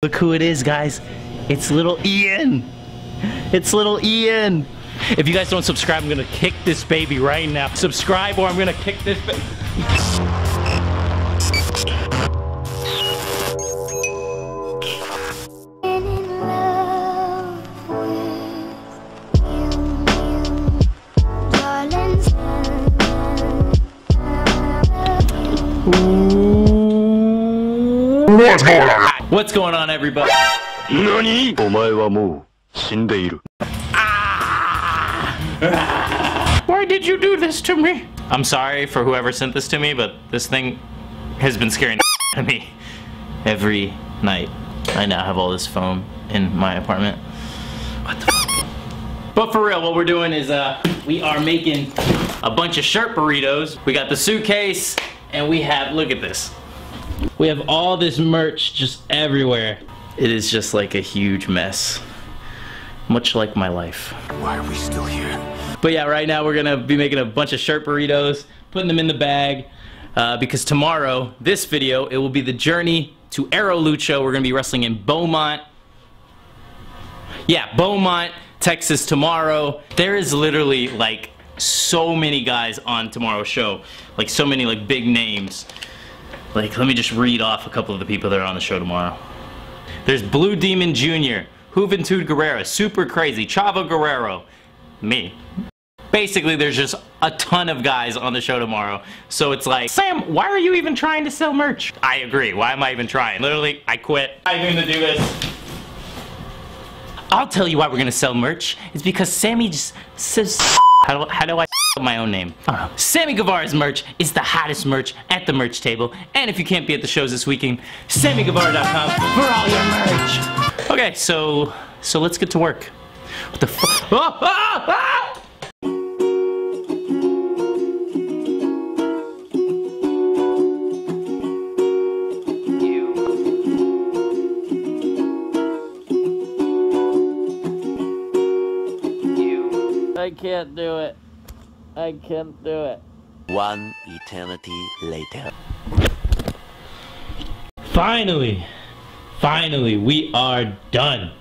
Look who it is, guys. It's little Ian. It's little Ian. If you guys don't subscribe, I'm gonna kick this baby right now. Subscribe or I'm gonna kick this baby. What's going on, everybody? NANI? Ah! Why did you do this to me? I'm sorry for whoever sent this to me, but this thing has been scaring the me every night. I now have all this foam in my apartment. What the But for real, what we're doing is uh, we are making a bunch of shirt burritos. We got the suitcase, and we have, look at this. We have all this merch just everywhere. It is just like a huge mess. Much like my life. Why are we still here? But yeah, right now we're gonna be making a bunch of shirt burritos, putting them in the bag, uh, because tomorrow, this video, it will be the journey to Aro Lucha. We're gonna be wrestling in Beaumont. Yeah, Beaumont, Texas tomorrow. There is literally like so many guys on tomorrow's show, like so many like big names. Like, let me just read off a couple of the people that are on the show tomorrow. There's Blue Demon Jr., Juventud Guerrera, Super Crazy, Chavo Guerrero, me. Basically, there's just a ton of guys on the show tomorrow. So it's like, Sam, why are you even trying to sell merch? I agree. Why am I even trying? Literally, I quit. I'm gonna do this. I'll tell you why we're gonna sell merch. It's because Sammy just says. How do, how do I my own name? I don't. Sammy Guevara's merch is the hottest merch at the merch table. And if you can't be at the shows this weekend, SammyGuevara.com for all your merch. Okay, so so let's get to work. What the fuck? Oh, ah, ah! I can't do it. I can't do it. One eternity later. Finally, finally, we are done.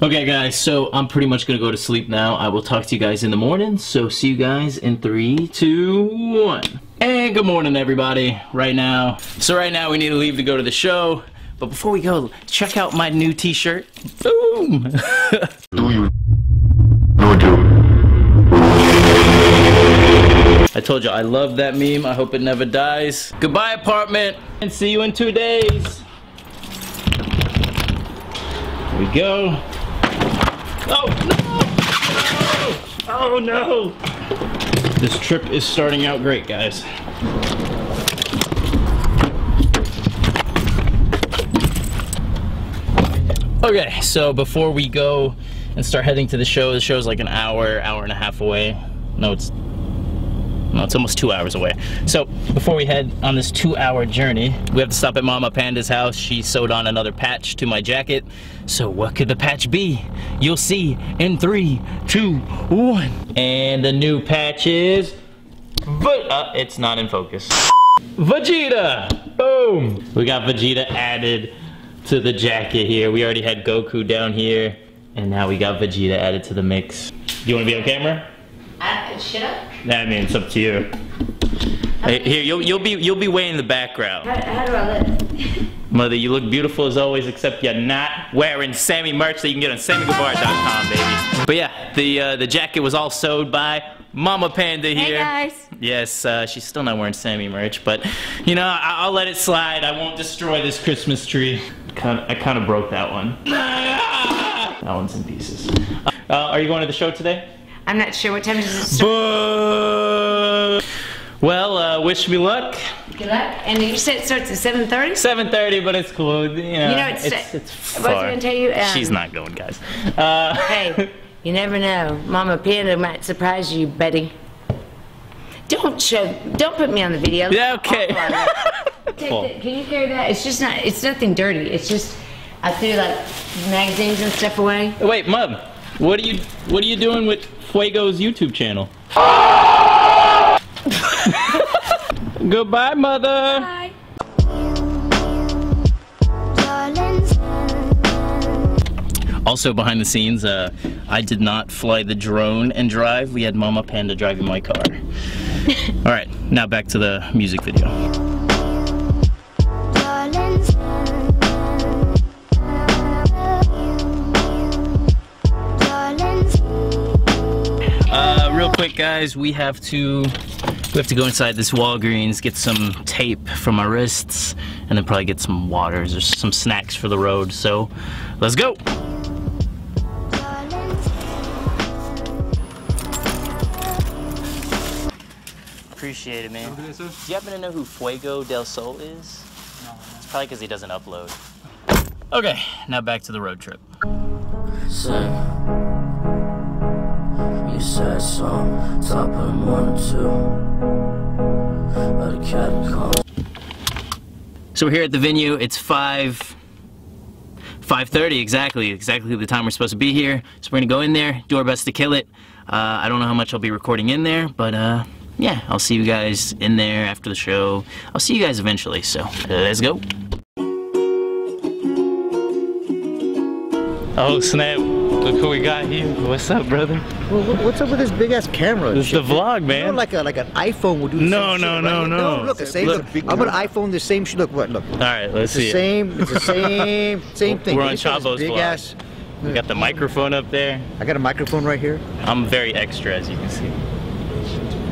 Okay, guys, so I'm pretty much gonna go to sleep now. I will talk to you guys in the morning. So, see you guys in three, two, one. And good morning, everybody. Right now, so right now we need to leave to go to the show. But before we go, check out my new T-shirt. Boom. I told you I love that meme. I hope it never dies. Goodbye, apartment, and see you in two days. Here we go. Oh no! Oh no! This trip is starting out great, guys. Okay, so before we go and start heading to the show, the show's like an hour, hour and a half away. No, it's no, it's almost two hours away. So before we head on this two-hour journey, we have to stop at Mama Panda's house. She sewed on another patch to my jacket. So what could the patch be? You'll see in three, two, one. And the new patch is, but uh, it's not in focus. Vegeta! Boom! We got Vegeta added to the jacket here. We already had Goku down here, and now we got Vegeta added to the mix. Do you want to be on camera? I, shut up. I mean, it's up to you. Hey, here, you'll you'll be you'll be way in the background. How, how do I look? Mother, you look beautiful as always, except you're not wearing Sammy merch that you can get on SammyGuevara.com, baby. But yeah, the uh, the jacket was all sewed by Mama Panda here. Hey guys. Yes, uh, she's still not wearing Sammy merch, but you know, I- I'll let it slide. I won't destroy this Christmas tree. Kind I kind of broke that one. That one's in pieces. Uh, are you going to the show today? I'm not sure what time does it start. But, well, uh, wish me luck. Good luck. And you said it starts at 7:30. 7:30, but it's cool. You know, You know, it's- it's, it's I was far. gonna tell you, um, She's not going, guys. Uh, Hey, you never know. Mama Panda might surprise you, Betty. Don't show. Don't put me on the video. Yeah, okay. Take Cool. Can you carry that? It's just not. It's nothing dirty. It's just I threw like magazines and stuff away. Wait, Mom, what are you what are you doing with Fuego's YouTube channel? Goodbye, mother. Bye. Also behind the scenes, uh, I did not fly the drone and drive. We had Mama Panda driving my car. All right, now back to the music video. Quick, guys, we have to we have to go inside this Walgreens, get some tape for my wrists, and then probably get some waters or some snacks for the road. So, let's go. Appreciate it, man. Do you happen to know who Fuego del Sol is? No. It's probably because he doesn't upload. Okay, now back to the road trip. Sing. You said song, top of one two. But a cat calls. So we're here at the venue. It's five. 5.30 exactly exactly the time we're supposed to be here so we're gonna go in there do our best to kill it uh, i don't know how much i'll be recording in there but uh, yeah i'll see you guys in there after the show i'll see you guys eventually so let's go oh snap look who we got here what's up brother Well, what's up with this big ass camera? This is the vlog, You man. know, like a like an iPhone would do. No, no, shit, no, right? no. Look, the same. Look. Look, I'm gonna iPhone the same shit. Look, what? Look, all right let's it's see the it. same. It's the same same thing. We're on Chavo's big vlog. ass. we got the microphone up there I got a microphone right here. i'm very extra as you can see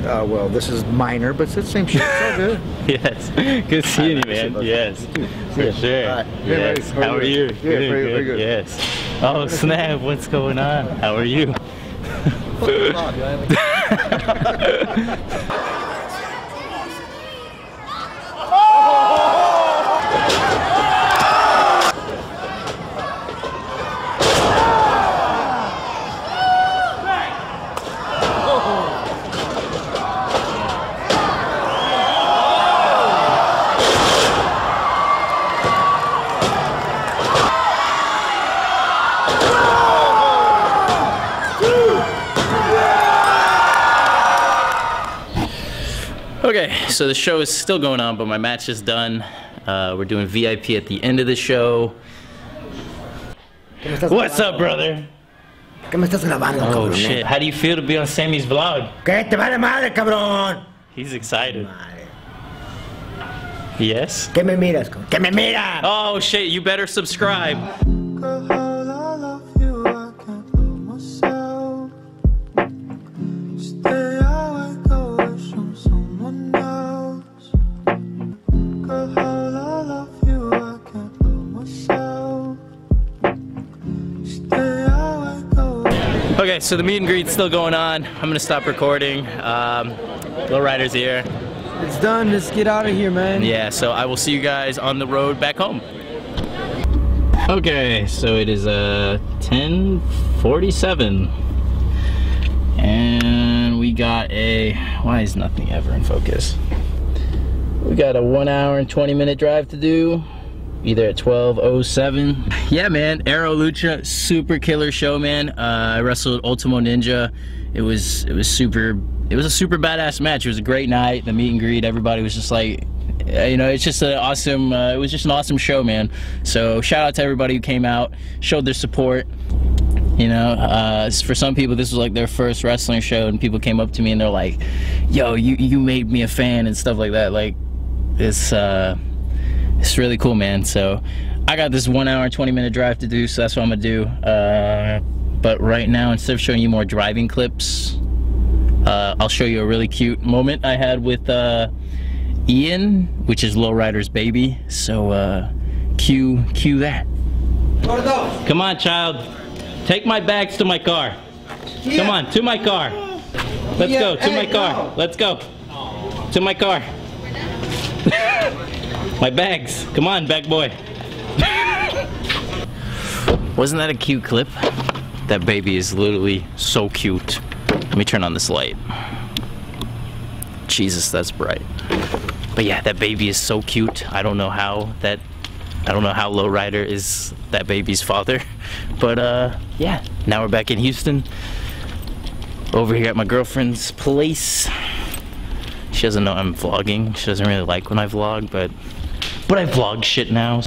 Uh, well, this is minor, but it's the same shit. It's all good. Yes. Good seeing you, man. Yes. For sure. Very- Yes. How are you? Yeah, very- very good. Yes. Oh, snap. What's going on? How are you? Okay, so the show is still going on, but my match is done. Uh, we're doing VIP at the end of the show. What's up, brother? ¿Qué me estás grabando, Oh cabrón? shit. How do you feel to be on Sammy's vlog? ¿Qué te vale madre, cabrón? He's excited. Madre. Yes? ¿Qué me miras? cabrón? ¿Qué me miras? Oh shit, you better subscribe. So the meet and greet's still going on. I'm gonna stop recording. Um, Lowrider's here. It's done. Let's get out of here, man. Yeah, so I will see you guys on the road back home. Okay, so it is uh 10:47, and we got a. Why is nothing ever in focus? We got a one hour and 20 minute drive to do. Either at 12:07. Yeah, man. Aro Lucha, super killer show, man. Uh, I wrestled Ultimo Ninja. It was it was super. It was a super badass match. It was a great night. The meet and greet. Everybody was just like, uh, you know, it's just an awesome. Uh, it was just an awesome show, man. So shout out to everybody who came out, showed their support. You know, uh, for some people, this was like their first wrestling show, and people came up to me and they're like, "Yo, you you made me a fan" and stuff like that. Like, it's uh, it's really cool, man. So I got this one hour 20 minute drive to do, so that's what I'm gonna do. Uh, but right now, instead of showing you more driving clips, uh, I'll show you a really cute moment I had with uh, Ian, which is Lowrider's baby. So uh, cue cue that. Come on, child. Take my bags to my car. Come on, to my car. Let's go, to my car. Let's go. To my car. My bags. Come on, bag boy. Wasn't that a cute clip? That baby is literally so cute. Let me turn on this light. Jesus, that's bright. But yeah, that baby is so cute. I don't know how that I don't know how Lowrider is that baby's father. But uh yeah, now we're back in Houston. Over here at my girlfriend's place. She doesn't know I'm vlogging. She doesn't really like when I vlog, but but I vlog shit now.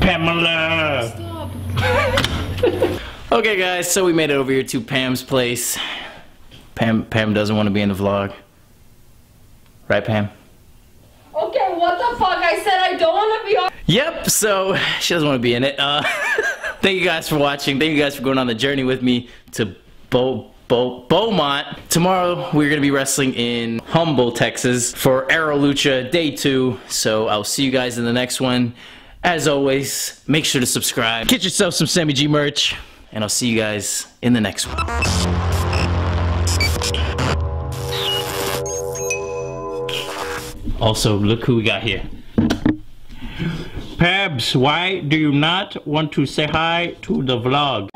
Pamela. okay, guys, so we made it over here to Pam's place. Pam, Pam doesn't want to be in the vlog. Right, Pam? Okay, what the fuck? I said I don't want to be on. Yep, so she doesn't want to be in it. Uh, thank you guys for watching. Thank you guys for going on the journey with me to Bo, Bo, Beaumont. Tomorrow, we're going to be wrestling in Humble, Texas for Aro Lucha Day 2. So I'll see you guys in the next one. As always, make sure to subscribe. Get yourself some Sammy G merch. And I'll see you guys in the next one. Also, look who we got here. Pabs, why do you not want to say hi to the vlog?